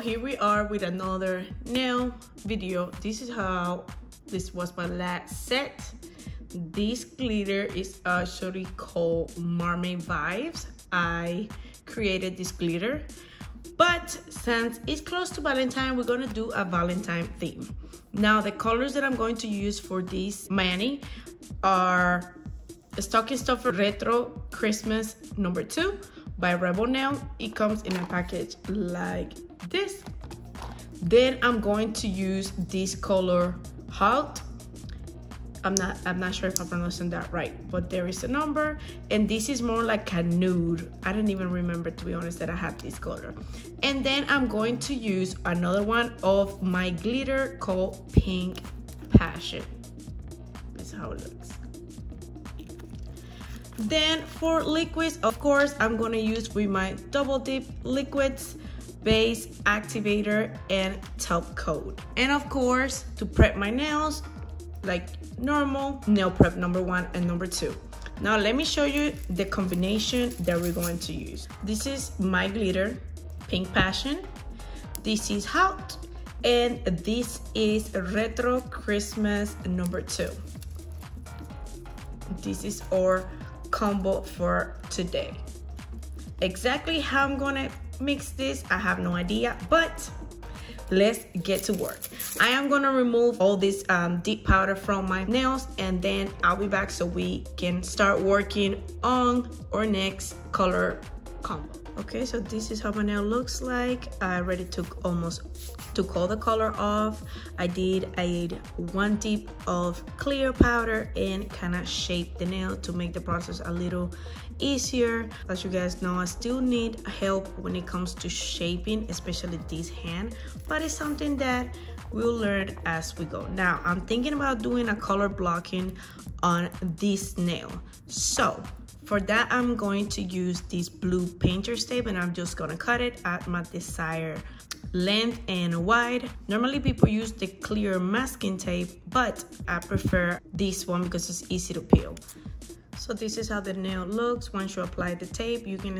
here we are with another nail video. This is how this was my last set. This glitter is actually called Mermaid Vibes. I created this glitter. But since it's close to Valentine, we're gonna do a Valentine theme. Now the colors that I'm going to use for this mani are Stocking Stuffer Retro Christmas number two by Revel Nail. It comes in a package like this. Then I'm going to use this color Halt. I'm not I'm not sure if I'm pronouncing that right, but there is a number, and this is more like a nude. I don't even remember to be honest that I had this color. And then I'm going to use another one of my glitter called Pink Passion. This is how it looks. Then for liquids, of course, I'm gonna use with my double dip liquids, base, activator, and top coat. And of course, to prep my nails, like normal, nail prep number one and number two. Now let me show you the combination that we're going to use. This is my glitter, Pink Passion. This is Hot, and this is Retro Christmas number two. This is our combo for today. Exactly how I'm gonna mix this, I have no idea, but let's get to work. I am gonna remove all this um, dip powder from my nails and then I'll be back so we can start working on our next color combo. Okay, so this is how my nail looks like. I already took almost took all the color off. I did I did one dip of clear powder and kind of shaped the nail to make the process a little easier. As you guys know, I still need help when it comes to shaping, especially this hand, but it's something that we'll learn as we go. Now, I'm thinking about doing a color blocking on this nail. So for that, I'm going to use this blue painter's tape and I'm just gonna cut it at my desired length and wide. Normally people use the clear masking tape, but I prefer this one because it's easy to peel. So this is how the nail looks. Once you apply the tape, you can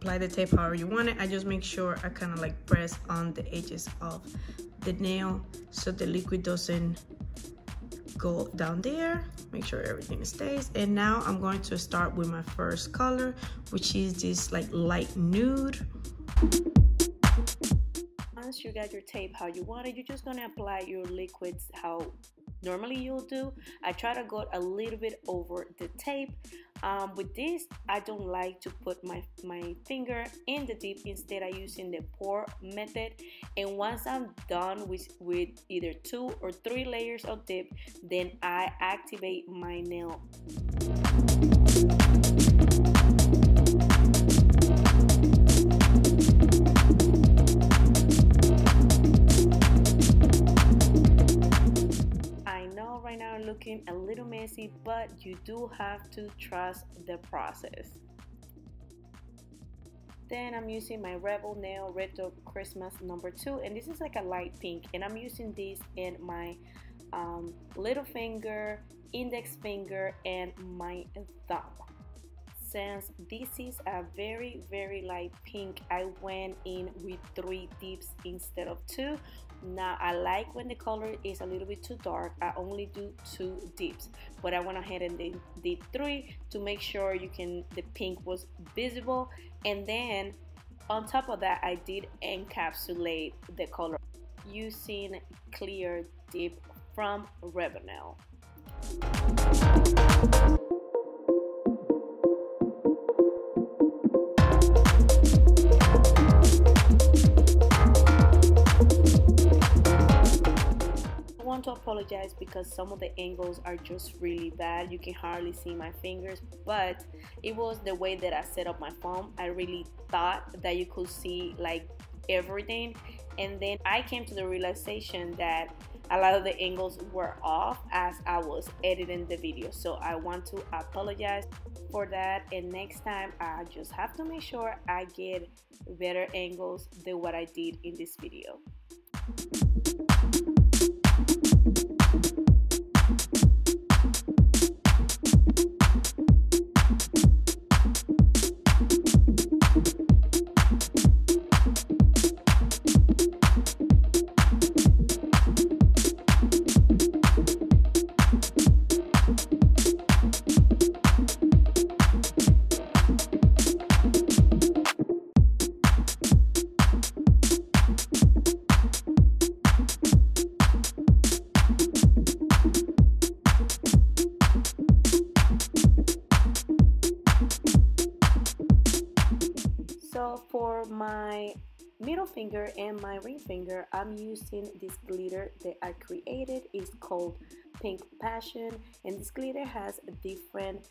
apply the tape however you want it. I just make sure I kind of like press on the edges of the nail so the liquid doesn't go down there make sure everything stays. And now i'm going to start with my first color which is this like light nude. Once you got your tape how you want it you're just gonna apply your liquids how normally you'll do. I try to go a little bit over the tape. Um, with this I don't like to put my my finger in the dip instead of using the pour method. And once I'm done with with either two or three layers of dip then I activate my nail looking a little messy, but you do have to trust the process. Then I'm using my Revel Nail Retro Christmas number two, and this is like a light pink, and I'm using this in my um, little finger, index finger, and my thumb. This is a very, very light pink, I went in with three dips instead of two now I like when the color is a little bit too dark. I only do two dips, but I went ahead and did, did three to make sure you can the pink was visible. And then on top of that, I did encapsulate the color using clear dip from Revel want to apologize because some of the angles are just really bad. You can hardly see my fingers but it was the way that I set up my phone. I really thought that you could see like everything. And then I came to the realization that a lot of the angles were off as I was editing the video. So I want to apologize for that. And next time I just have to make sure I get better angles than what I did in this video middle finger and my ring finger I'm using this glitter that I created. It's called pink passion and this glitter has different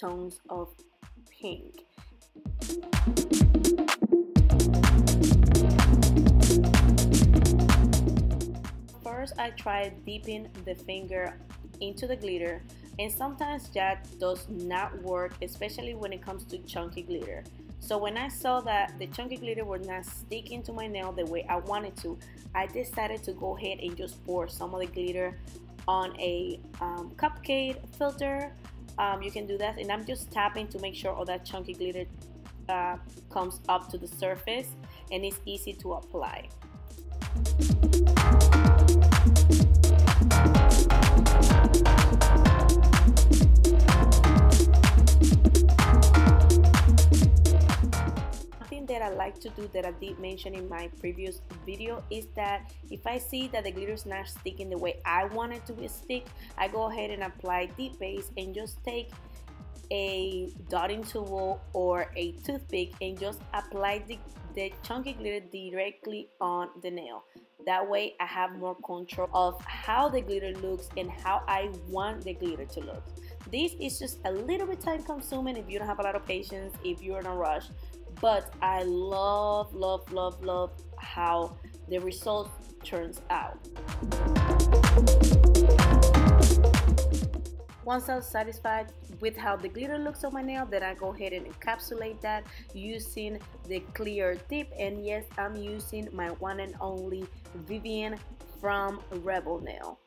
tones of pink. First I try dipping the finger into the glitter and sometimes that does not work especially when it comes to chunky glitter so when I saw that the chunky glitter was not sticking to my nail the way I wanted to I decided to go ahead and just pour some of the glitter on a um, cupcake filter. Um, you can do that and I'm just tapping to make sure all that chunky glitter uh, comes up to the surface and it's easy to apply to do that I did mention in my previous video is that if I see that the glitter is not sticking the way I want it to stick, I go ahead and apply dip base and just take a dotting tool or a toothpick and just apply the, the chunky glitter directly on the nail. That way I have more control of how the glitter looks and how I want the glitter to look. This is just a little bit time consuming if you don't have a lot of patience, if you're in a rush, but I love, love, love, love how the result turns out. Once I'm satisfied with how the glitter looks on my nail, then I go ahead and encapsulate that using the clear dip. And yes, I'm using my one and only Vivian from Revel Nail.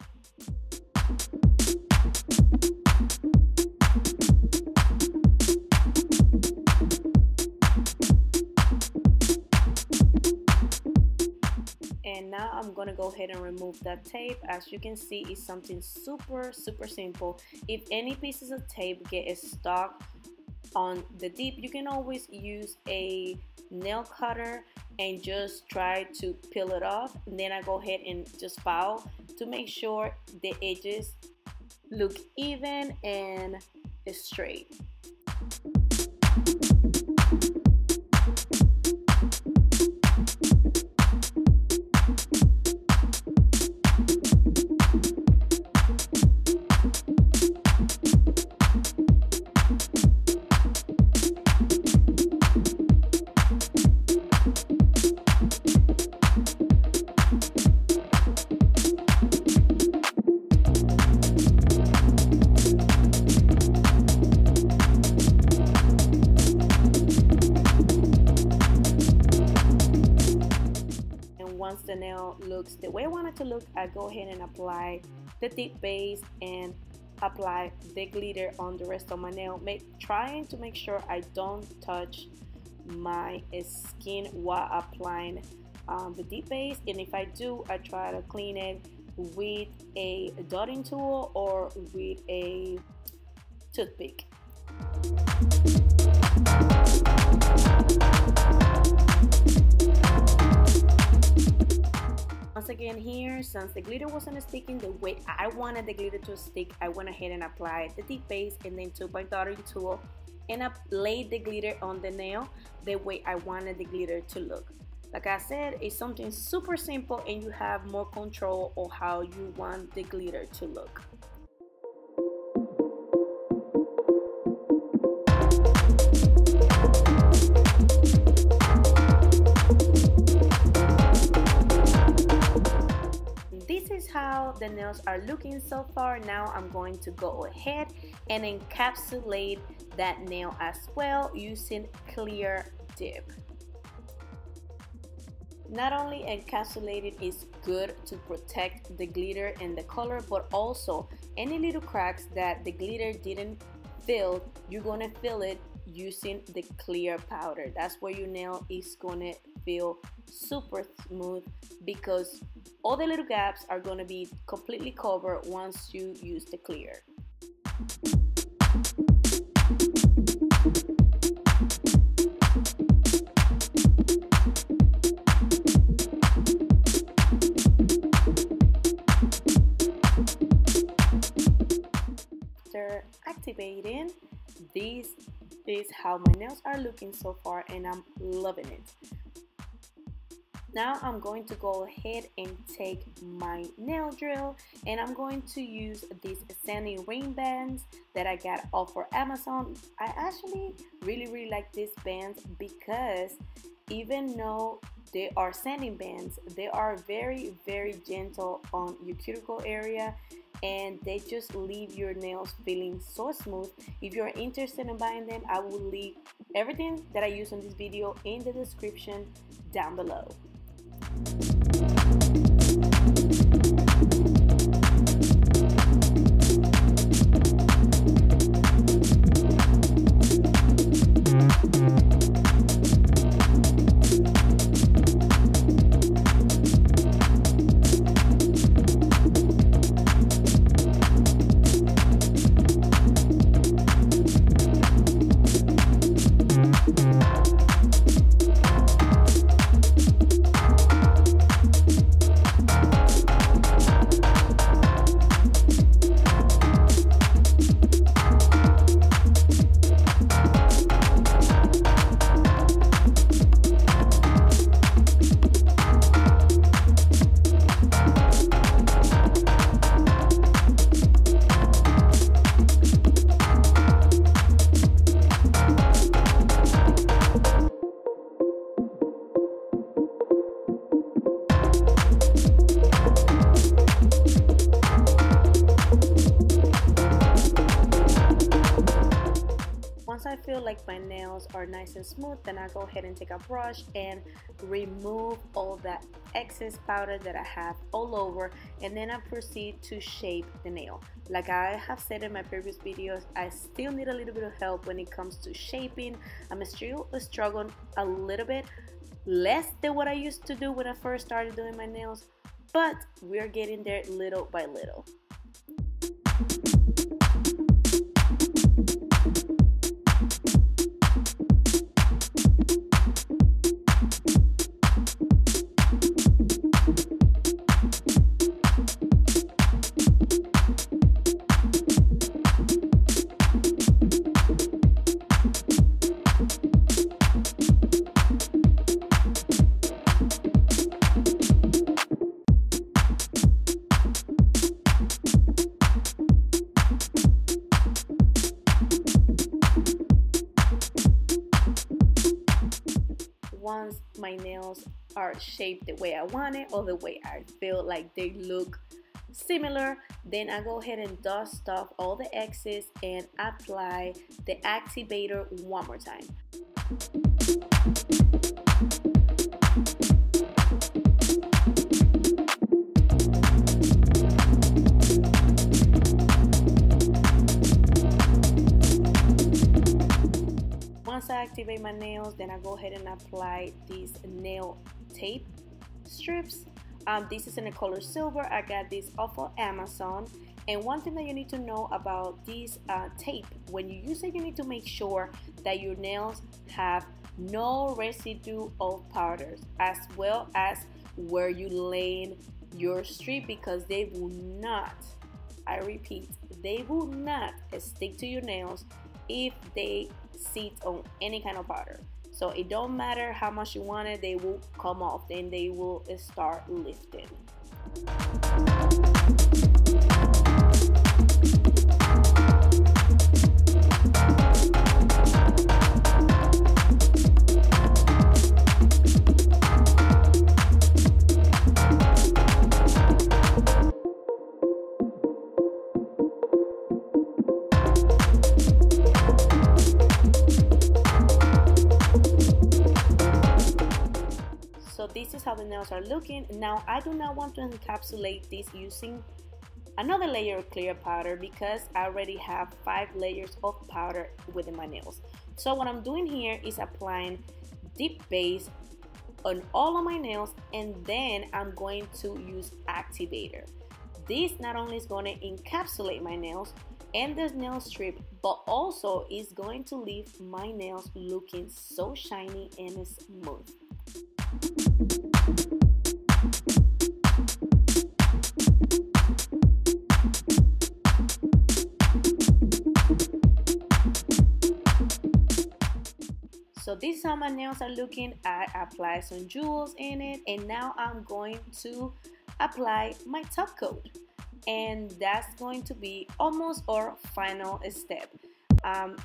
I'm gonna go ahead and remove that tape. As you can see it's something super super simple. If any pieces of tape get stuck on the dip you can always use a nail cutter and just try to peel it off. And then I go ahead and just file to make sure the edges look even and straight the nail looks the way I want it to look, I go ahead and apply the dip base and apply the glitter on the rest of my nail, make, trying to make sure I don't touch my skin while applying um, the dip base. And if I do, I try to clean it with a dotting tool or with a toothpick. Since the glitter wasn't sticking the way I wanted the glitter to stick, I went ahead and applied the dip base and then took my dotting tool and I laid the glitter on the nail the way I wanted the glitter to look. Like I said, it's something super simple and you have more control of how you want the glitter to look. The nails are looking so far now I'm going to go ahead and encapsulate that nail as well using clear dip. Not only encapsulated is good to protect the glitter and the color but also any little cracks that the glitter didn't fill you're gonna fill it using the clear powder that's where your nail is gonna feel super smooth because all the little gaps are to be completely covered once you use the clear. How my nails are looking so far and I'm loving it. Now I'm going to go ahead and take my nail drill and I'm going to use these sanding ring bands that I got off for Amazon. I actually really really like these bands because even though they are sanding bands, they are very very gentle on your cuticle area and they just leave your nails feeling so smooth. If you're interested in buying them, I will leave everything that I use in this video in the description down below. My nails are nice and smooth, then I go ahead and take a brush and remove all that excess powder that I have all over and then I proceed to shape the nail. Like I have said in my previous videos, I still need a little bit of help when it comes to shaping. I'm still struggling a little bit, less than what I used to do when I first started doing my nails, but we're getting there little by little. Are shaped the way I want it or the way I feel like they look similar then I go ahead and dust off all the excess and apply the activator one more time once I activate my nails, then I go ahead and apply these nail tape strips. Um, this is in the color silver. I got this off of Amazon. And one thing that you need to know about this uh, tape, when you use it, you need to make sure that your nails have no residue of powders, as well as where you lay your strip because they will not, I repeat, they will not stick to your nails if they sit on any kind of powder. So it don't matter how much you want it, they will come off and they will start lifting. Now I do not want to encapsulate this using another layer of clear powder because I already have five layers of powder within my nails. So what I'm doing here is applying dip base on all of my nails and then I'm going to use activator. This not only is going to encapsulate my nails and the nail strip but also is going to leave my nails looking so shiny and smooth so this is how my nails are looking. I apply some jewels in it and now I'm going to apply my top coat. And that's going to be almost our final step. Um,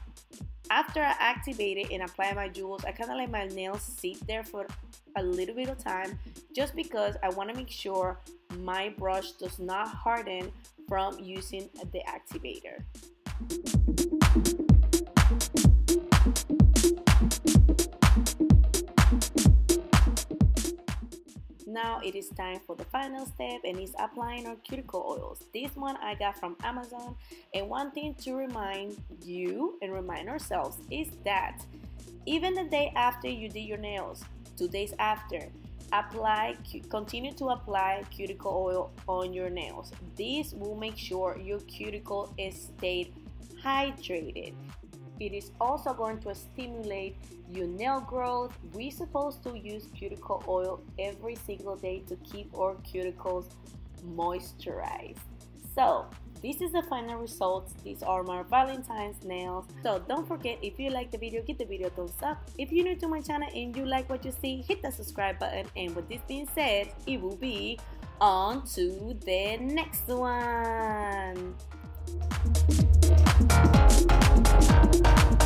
after I activate it and apply my jewels I kind of let my nails sit there for a little bit of time just because I want to make sure my brush does not harden from using the activator. Now it is time for the final step and it's applying our cuticle oils. This one I got from Amazon and one thing to remind you and remind ourselves is that even the day after you did your nails, two days after, apply continue to apply cuticle oil on your nails. This will make sure your cuticle is stayed hydrated. It is also going to stimulate your nail growth. We're supposed to use cuticle oil every single day to keep our cuticles moisturized. So, this is the final results. These are my Valentine's nails. So don't forget if you like the video, give the video a thumbs up. If you're new to my channel and you like what you see, hit the subscribe button. And with this being said, it will be on to the next one. You.